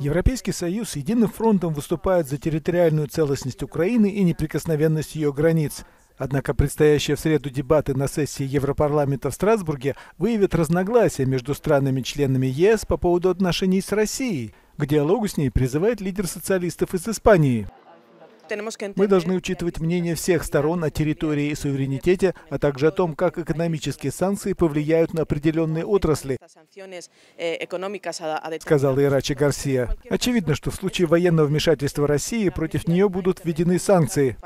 Европейский Союз единым фронтом выступает за территориальную целостность Украины и неприкосновенность ее границ. Однако предстоящие в среду дебаты на сессии Европарламента в Страсбурге выявят разногласия между странами-членами ЕС по поводу отношений с Россией. К диалогу с ней призывает лидер социалистов из Испании. Мы должны учитывать мнение всех сторон о территории и суверенитете, а также о том, как экономические санкции повлияют на определенные отрасли, сказала Ирачи Гарсия. Очевидно, что в случае военного вмешательства России против нее будут введены санкции.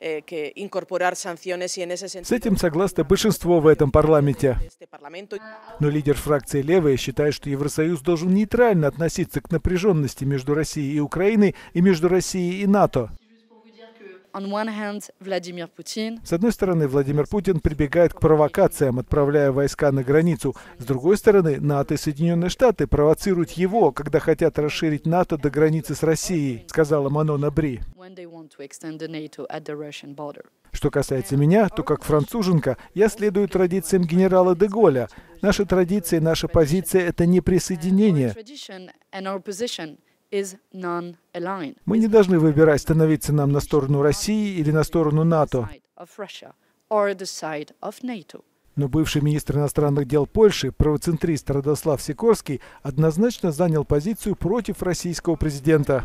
С этим согласно большинство в этом парламенте. Но лидер фракции «Левые» считает, что Евросоюз должен нейтрально относиться к напряженности между Россией и Украиной и между Россией и НАТО. С одной стороны, Владимир Путин прибегает к провокациям, отправляя войска на границу. С другой стороны, НАТО и Соединенные Штаты провоцируют его, когда хотят расширить НАТО до границы с Россией, сказала Манона Бри. Что касается меня, то как француженка я следую традициям генерала де Голля. Наши традиции, наша позиция — это не присоединение. Мы не должны выбирать, становиться нам на сторону России или на сторону НАТО. Но бывший министр иностранных дел Польши, правоцентрист Радослав Сикорский, однозначно занял позицию против российского президента.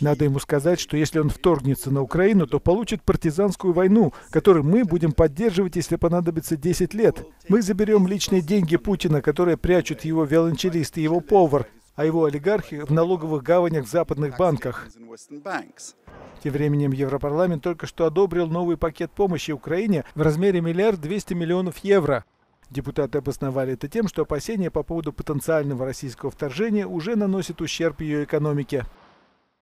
Надо ему сказать, что если он вторгнется на Украину, то получит партизанскую войну, которую мы будем поддерживать, если понадобится 10 лет. Мы заберем личные деньги Путина, которые прячут его виолончелист и его повар, а его олигархи в налоговых гаванях в западных банках. Тем временем Европарламент только что одобрил новый пакет помощи Украине в размере миллиард двести миллионов евро. Депутаты обосновали это тем, что опасения по поводу потенциального российского вторжения уже наносят ущерб ее экономике.